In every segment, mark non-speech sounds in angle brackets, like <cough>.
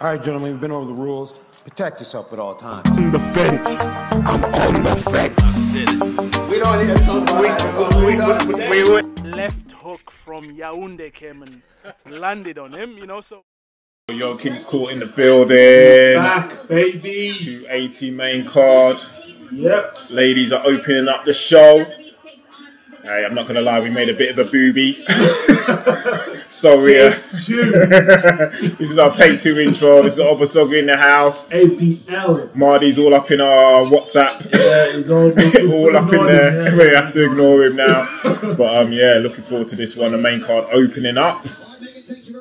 All right, gentlemen, we've been over the rules. Protect yourself at all times. On the fence. I'm on the fence. We don't need to talk about that. We, don't- We would. left hook from Yaounde came and landed on him, you know. So Yo, King's Court in the building. Back, baby. 280 main card. Yep. Ladies are opening up the show. Hey, I'm not gonna lie, we made a bit of a booby. <laughs> Sorry. uh, <laughs> this is our take two intro. This is Obasoga in the house. APL. Marty's all up in our WhatsApp. Yeah, he's all, <laughs> all up in there. Yeah. We have to ignore him now. But um, yeah, looking forward to this one. The main card opening up.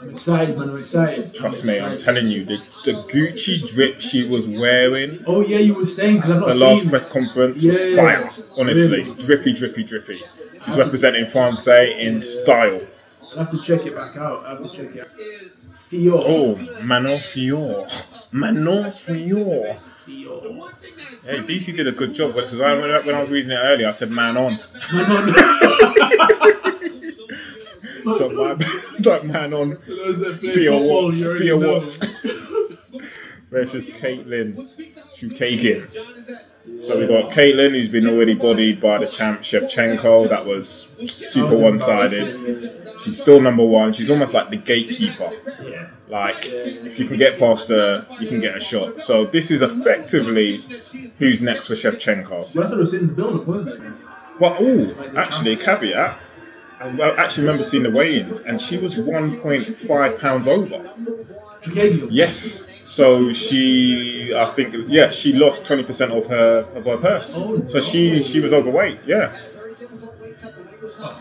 I'm excited, man. I'm excited. Trust I'm me, I'm telling you, the, the Gucci drip she was wearing Oh yeah, you were saying because I've not the last press conference was Yeah. fire. Honestly, Really? drippy, drippy, drippy. She's representing France in style. I have to check it back out. I have to check it. out. Fior. Oh, Manon Fior. Manon Fior. Fior. Hey, DC did a good job. I, when I was reading it earlier, I said man on. <laughs> So my, it's like man on Those that play Watts. you already Theo know. Watts. versus Katlyn Chookagian. So we got Katlyn, who's been already bodied by the champ Shevchenko. That was super one-sided. She's still number one. She's almost like the gatekeeper. Yeah. Like, if you can get past her, you can get a shot. So this is effectively who's next for Shevchenko. Well, I thought it was in the build-up, wasn't it? But oh, actually, caveat. I I actually remember seeing the weigh-ins, and she was 1.5 pounds over. Yes. So she, I think, yeah, she lost 20% of her of her purse. Oh, so she she was overweight. Yeah.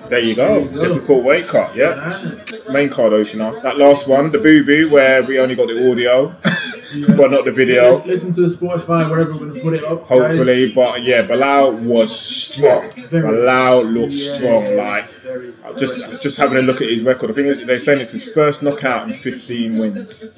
There you There go. you go. Difficult weight cut. Yeah. Main card opener. That last one, the boo boo, where we only got the audio, <laughs> Yeah. but not the video. Listen, listen to the Spotify, wherever we're gonna put it up. guys. Hopefully, but yeah, Belal was strong. Very. Belal looked Yeah, strong. Like just just having a look at his record. I think they're saying it's his first knockout in 15 wins.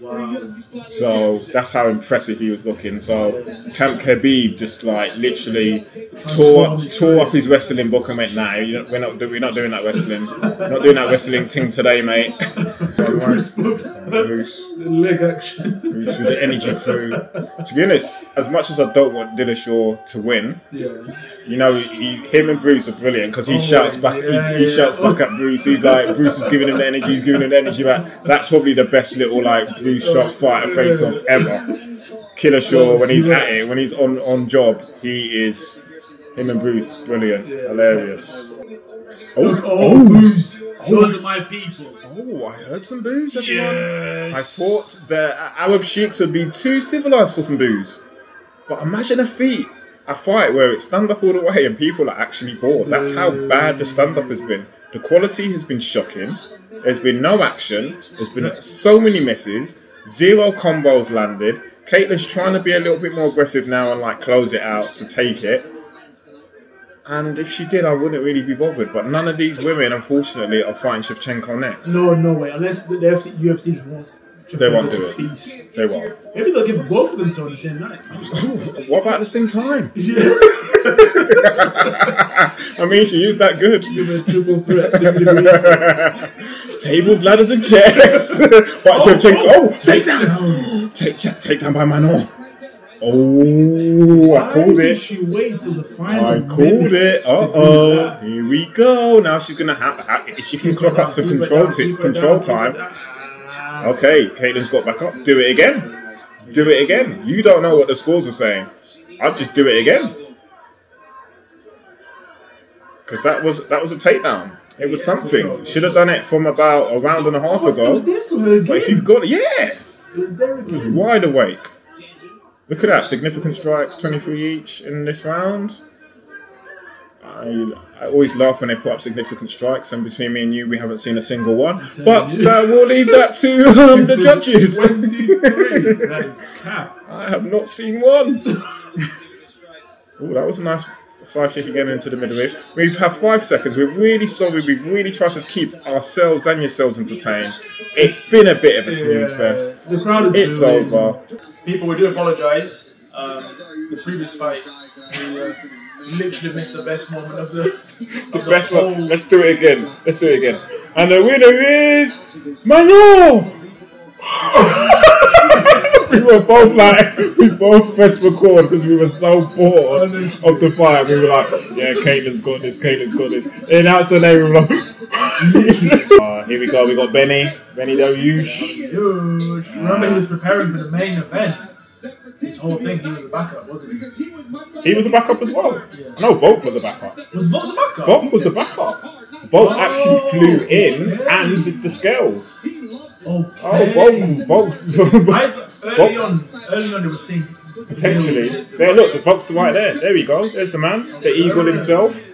Wow. So that's how impressive he was looking. So Camp Khabib just like literally tore tore up his wrestling book and went, "Nah, we're not we're not doing that wrestling. We're not doing that wrestling thing today, mate." <laughs> Bruce Bruce, The leg action. Bruce with the energy crew. To be honest, as much as I don't want Dillashaw to win, Yeah. you know, he, him and Bruce are brilliant because he Always, shouts back. yeah, he, he yeah. shouts back at Bruce. He's like, Bruce is giving him the energy. He's giving him the energy back. That's probably the best little like Bruce Struck fighter face off ever. Dillashaw when he's at it, when he's on on job, he is him and Bruce brilliant, hilarious. Oh, Oh, Bruce. Oh. Those are my people. Oh! I heard some boos, everyone. Yes. I thought the Arab sheiks would be too civilized for some booze. But imagine a feat, a fight where it's stand up all the way and people are actually bored. That's how bad the stand up has been. The quality has been shocking. There's been no action. There's been so many misses. Zero combos landed. Katlyn's trying to be a little bit more aggressive now and like close it out to take it. And if she did, I wouldn't really be bothered. But none of these women, unfortunately, are fighting Shevchenko next. No, no way. Unless the, the FC, UFC just wants. They won't do it. Feast. They won't. Maybe they'll give both of them to on the same night. what about at the same time? <laughs> <laughs> I mean, she is that good. It a triple threat. <laughs> Tables, ladders, and chairs. but Oh, Shevchenko, oh, oh, take down, take take take down by Manon. Oh, I called it. She wait till the final. I called it. Uh oh, here we go. Now she's gonna have, have if she can clock up some control ti- control time. Okay, Katlyn's got back up. Do it again. Do it again. You don't know what the scores are saying. I'll just do it again. Because that was that was a takedown. It was something. Should have done it from about a round and a half It was ago. there for her But if you've got yeah, It was wide awake. Look at that, significant strikes, 23 each in this round. I, I always laugh when they put up significant strikes, and between me and you, we haven't seen a single one. But you. that we'll leave that to <laughs> um, the judges. One, two, three. That is <laughs> cap. I have not seen one. <laughs> oh, that was a nice kick again into the midriff. We've had five seconds. We're really sorry. We've really tried to keep ourselves and yourselves entertained. It's been a bit of a snooze Yeah. fest. The crowd is It's over. People, we do apologise. Um, the previous fight, we uh, literally missed the best moment of the, The of best whole- one. Let's do it again. Let's do it again. And the winner is Manon. We were both like, we both pressed record because we were so bored Honestly. of the fight. We were like, yeah, Katlyn's got this, Katlyn's got this. They announced the name, we were like, uh, here we go, we got Benny, Benny Dariush. Huge. Remember, he was preparing for the main event. His whole thing, he was a backup, wasn't he? He was a backup as well. No, Volk was a backup. Was Volk the backup? Volk was the backup. Volk Oh, actually flew in okay. and did the scales. Okay. Oh, Volk, Volk's <laughs> early on, early on, they were seeing potentially. There, look, the Volk's right there. There we go. There's the man, the eagle himself.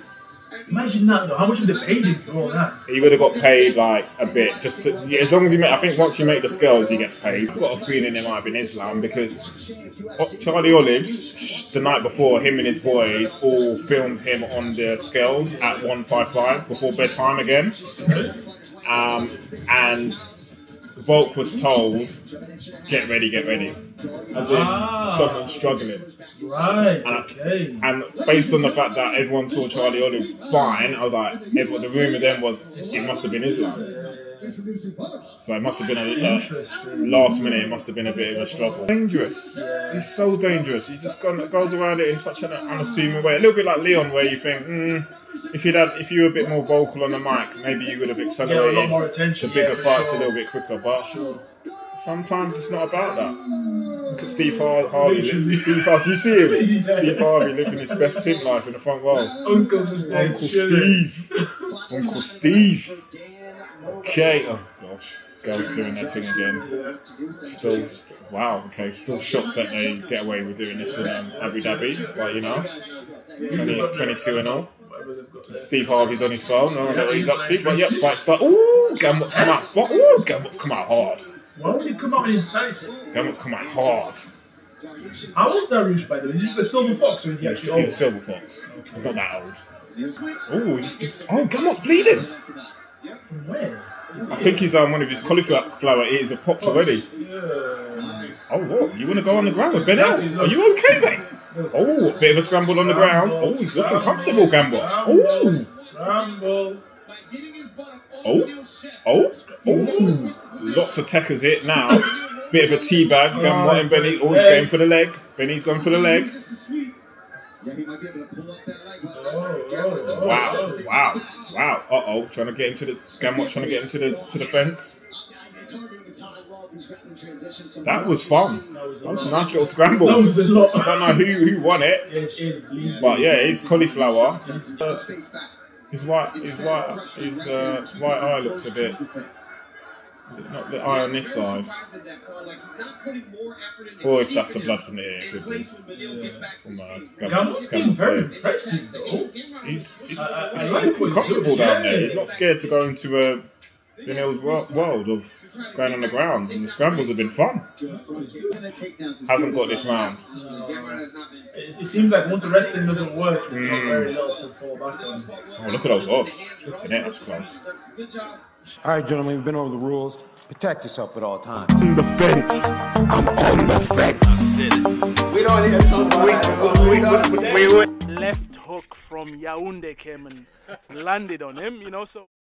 Imagine that though. How much would they paid him for all that? He would have got paid like a bit, just to, yeah, as long as you make. I think once you make the scales, he gets paid. I've got a feeling it might have been Islam because oh, Charlie Olives the night before, him and his boys all filmed him on the scales at one five five before bedtime again, um, and Volk was told, "Get ready, get ready," as in Ah. someone struggling. Right. Uh, Okay. And based on the fact that everyone saw Charlie Olives fine, I was like, everyone, the rumor then was it must have been Islam. So it must have been a, a last minute. It must have been a bit of a struggle. Dangerous. He's so dangerous. He just goes around it in such an unassuming way. A little bit like Leon, where you think, mm, if you'd had, if you were a bit more vocal on the mic, maybe you would have Get a lot accelerated more the attention. bigger yeah, fights sure. a little bit quicker. But Sure. sometimes it's not about that. Look at Steve Har- Harvey. Literally. Steve Harvey. You see him? <laughs> Yeah. Steve Harvey living his best pimp life in the front row. Uncle's was Uncle. Steve. <laughs> Uncle Steve. Okay. Oh gosh. Girls doing their thing again. Still, st- wow. Okay. Still shocked that they get away with doing this in um, Abu Dhabi. But you know, 20, 22 and all. Whatever they've got there. Steve Harvey's on his phone. I don't know what he's up to. But yep, fight start. Ooh, Gambot's come out. fu- Ooh, Gambot's come out hard. Why would he come out and entice? Gambot's come out hard. How old Darius by the way? Is he just a silver fox or is he He's, actually he's a silver fox. He's not that old. Ooh, he's, he's, oh, Gambot's bleeding. From where? I think he's um, one of his cauliflower ears are popped already. Yeah. Oh, what? You want to go on the ground with Ben L? Are you okay, mate? Oh, a bit of a scramble on the ground. Oh, he's looking comfortable, Gamble. Oh, oh, oh, oh. Lots of techers hit now. Bit of a teabag. Gamble and Benny. Oh, he's going for the leg. Benny's going for the leg. Wow, wow, wow. Uh oh, trying to get him to the Gamble, trying to get him to the to the fence. That was fun. That was a That was nice little scramble. That was a lot. I don't know who who won it, Yeah, his but yeah, it's cauliflower. Uh, His white, his white, his uh, right eye looks a bit. Not the eye on this side. Or if that's the blood from the ear, it could be. From uh, Gamble's Gamble's, been very ear. impressive though. He's, he's, I- I- he's I looking he's comfortable down yeah. there. He's not scared to go into a Beneil's wo- world of going on the ground. And the scrambles have been fun. Hasn't got this round. It, it seems like once the wrestling doesn't work, it's not Mm. very little to fall back on. Oh, look at those odds. Flipping it, that's close. All right, gentlemen, we've been over the rules. Protect yourself at all times. On the fence. I'm on the fence. We don't need to talk about that. We, we, we, we, we, Left hook from Yaounde came and landed on him, you know. So